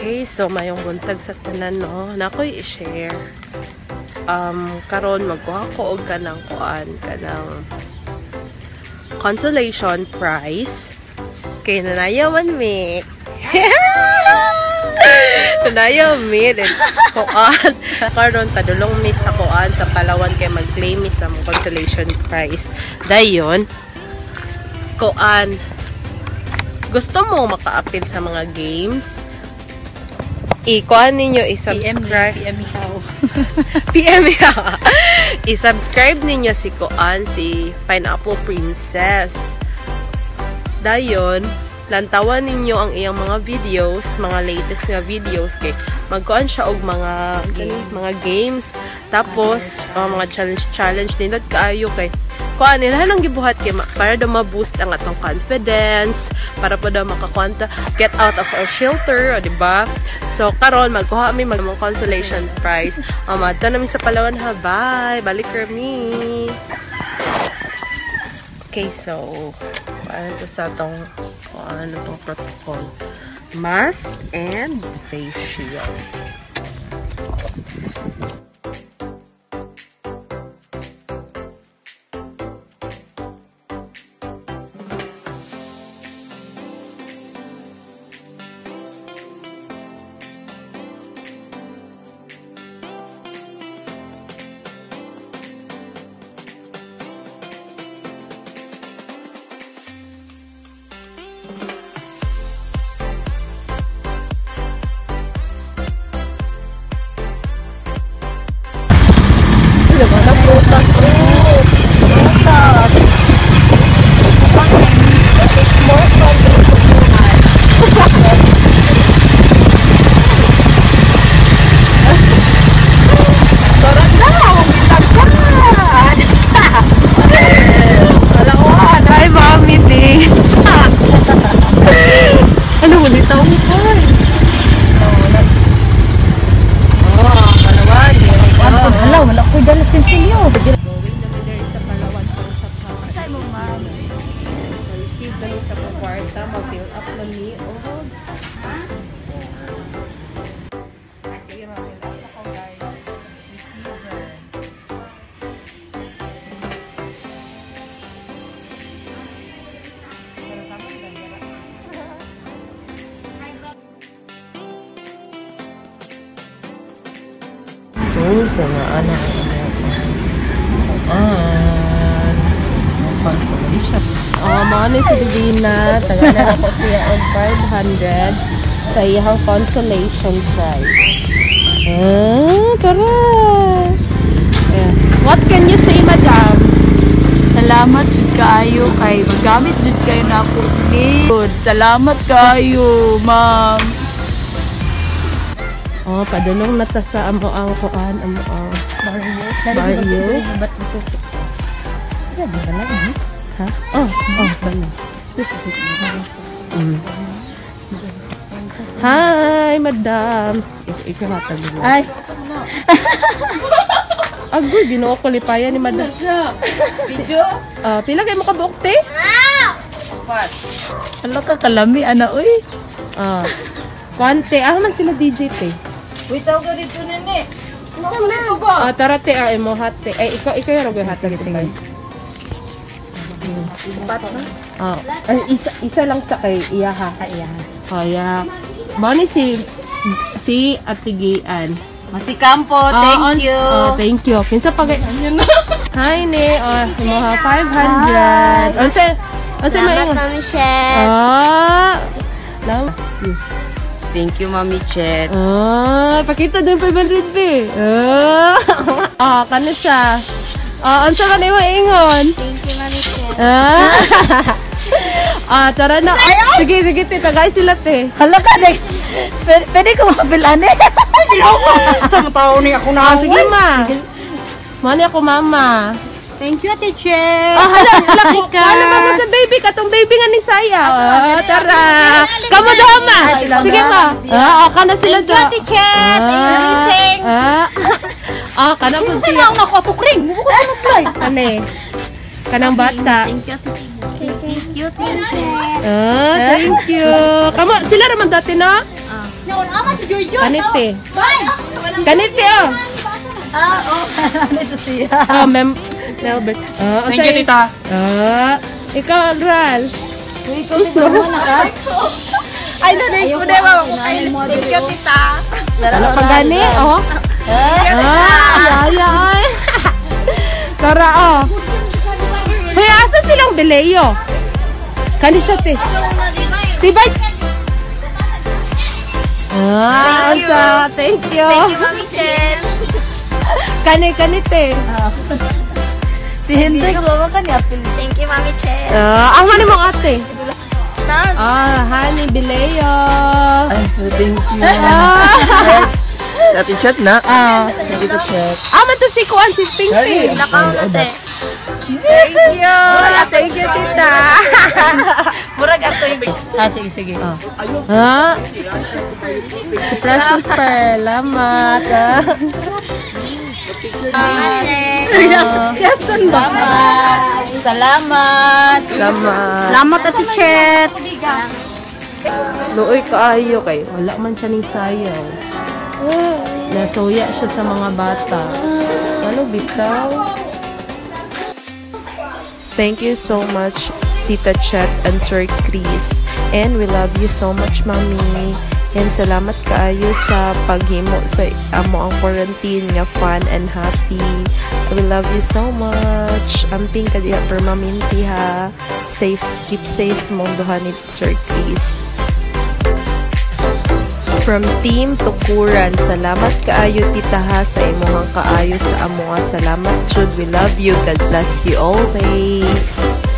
Okay, so mayong buntag sa tanan no. Nakoy i-share. Um karon magkuha ko og kanang kuan kanang consolation prize kay nanayawan mi. Nanayaw mi din kuan karon padulong mi sa kuan sa Palawan kay mag-claim mi sa consolation prize. Dayon kuan gusto mo maka-appeal sa mga games, i-kuan ninyo, i-subscribe. PM ikaw. PM ya. I-subscribe ninyo si Kuan, si Pineapple Princess. Dayon, lantawan ninyo ang iyang mga videos, mga latest nga videos kay magkuan siya og mga Game. mga games. Tapos, mga challenge challenge nila kaayo kay kuan nila lang gibuhat kay ma- para daw ma-boost ang atong confidence, para po daw makakwanta get out of our shelter, o, di ba? So karon magkuha mi mag consolation prize. Um, adto na mi sa Palawan ha. Bye. Balik kami. Okay, so ano to sa tong ano tong protocol? Mask and face shield. Gracias. Sa kwarta, mag-fill up na ni. Oh, Okay, ma-fill up ako, guys. Receiver. Pero tama ba, Dara? tools na ana consolation. Oh, mo ni si Divina, taga na ako siya og 500 sa iyang consolation prize. Ah, tara. Yeah. What can you say, madam? Salamat jud kaayo kay magamit jud kayo na ako ni. Salamat kaayo, ma'am. Oh, padulong na ta sa amo ang kuan, amo ang Mario. Mario? Ba't ito? Grabe ka lang, eh. Ha? Oh, oh, bali. Mm. Hi, madam. Ik ikaw hatag mo. Ay, Agoy, ginoo ko lipayan ni madam. siya. Video? Ah, pila kay mo ka buok te? What? Ano ka kalami, ana, uy. Ah. Kwante, ah man sila DJ te. Wait, tawag ka dito, nene. Saan dito ba? Ah, tara te, ah, imo hate. Eh, ikaw, ikaw yung ragay hate. Sige, sige. Pat na? Ah, ay, isa, isa lang sa kay iya ha. Ay, yan. Kaya, ba ni si, si Atigian. Masi Campo, Ah, thank on- you. Oh, thank you. Kinsa pag Hi ni, oh, mo ha 500. Unsa unsa may Salamat, Mami Chef. Ah. Lam. Thank you, Mami Chet. Ah, pakita din 500 be. Ah. ah, kano siya? Ah, unsa ka ni ingon? Thank you. Ah. ah, tara na. Sige, sige, te. Tagay sila, te. Hala ka, Nick. Pwede, pwede ko makabilan eh. Sa tao ni ako Ah, sige, ma. Mani ako, mama. Thank you, Ate Chef. Ah, hala, hala ko. Ano ba mo sa baby? Katong baby nga ni Saya. Ah, tara. Kamu daw, ma. Sige, ma. Ah, ah, kana sila Thank you, daw. Ate Chet. Introducing. Ah, ah, kana po siya. Sino ako ako kring? Muko ko ano play. Kanang bata. Thank you, Thank you, Ate Chef. Ah, thank you. Kamu, sila raman dati na? Nauna si Jojo. Kanite. Kanite, oh. Ah, oh. Ito siya. Oh, mem... Melbert. Oh, Thank you, tita. Ah, ikaw, Ral. Ikaw tignan na ka. Ay, nanay ko na ba? Thank you, tita. Ano pa gani? Oh. Ah, ay, ay. Tara, oh. Hoy, asa silang bileyo? Kani siya, te. Diba? Ah, asa. Thank you. Thank you, Mami Chen. Kani, kani, te. Si ka ni Apil. Thank you, Mami Chen. Ah, ang mani mo ate. Ah, honey, bileyo. Ay, thank you. Ah, Dati chat na. ah. Thank you, chat. Ah, man to si Kuan, si Pingsy. Nakaw na, te. Thank you. Thank you, tita. Murag ako yung... Ah, sige, sige. Oh. Ha? Precious Pearl. Lamat. ah. Salamat. Salamat. Lamat. Salamat, Ate Chet. Luoy kaayo kay wala man siya ning sayaw. Nasuya siya sa mga bata. Ano bitaw? Thank you so much, Tita Chet and Sir Chris. And we love you so much, Mami. And salamat kaayo sa paghimo sa amo ang quarantine nga fun and happy. We love you so much. Amping ka diha permanente ha. Safe, keep safe mong duha Sir Chris. From Team Tukuran, salamat kaayo tita ha sa imuhang kaayo sa amo nga. Salamat jud. We love you. God bless you always.